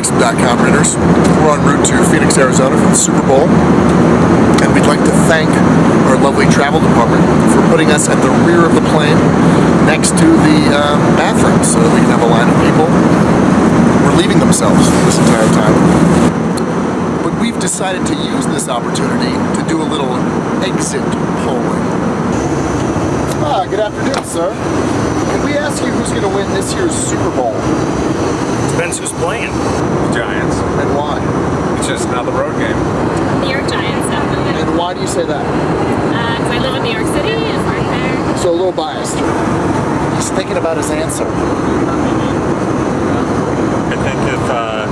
Comrade's.com readers. We're en route to Phoenix, Arizona for the Super Bowl. And we'd like to thank our lovely travel department for putting us at the rear of the plane next to the um, bathroom so that we can have a line of people relieving themselves this entire time. But we've decided to use this opportunity to do a little exit polling. Ah, good afternoon, sir. Can we ask you who's going to win this year's Super Bowl? Depends who's playing. Giants. And why? It's just another road game. New York Giants, definitely. And why do you say that? Because I live in New York City, it's right there. So a little biased. He's thinking about his answer. I think if uh,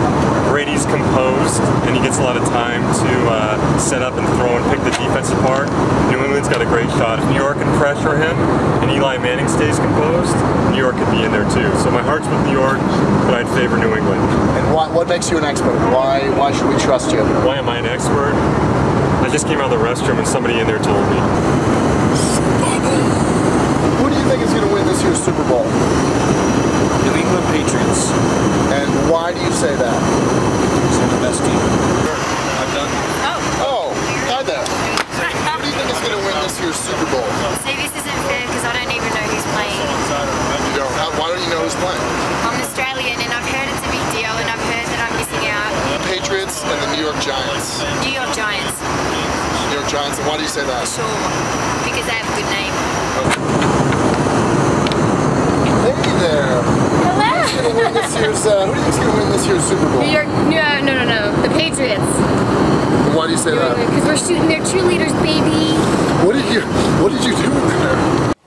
Brady's composed and he gets a lot of time to uh, set up and throw and pick the defense apart, New England's got a great shot. If New York can pressure him and Eli Manning stays composed, New York could be in there too. So my heart's with New York, but I'd favor New England. And why, what makes you an expert? Why why should we trust you? Why am I an expert? I just came out of the restroom and somebody in there told me. Who do you think is going to win this year's Super Bowl? New England Patriots. And why do you say that? They're the best team. I've done. Oh. Oh, hi there. Who do you think is going to win this year's Super Bowl? See, this isn't fair because I don't even know who's playing. You don't. How, why don't you know who's playing? I'm Australian and I've heard it's a big deal and I've heard that I'm missing out. The Patriots and the New York Giants. New York Giants, New York Giants. And why do you say that? sure. Because they have a good name. Hey there. Hello. Who's to win this year's? Uh, who do you think's going to win this year's Super Bowl? New York, no, no, no, no. The Patriots. Why do you say that? Because we're shooting their cheerleaders, baby. What did you What did you do in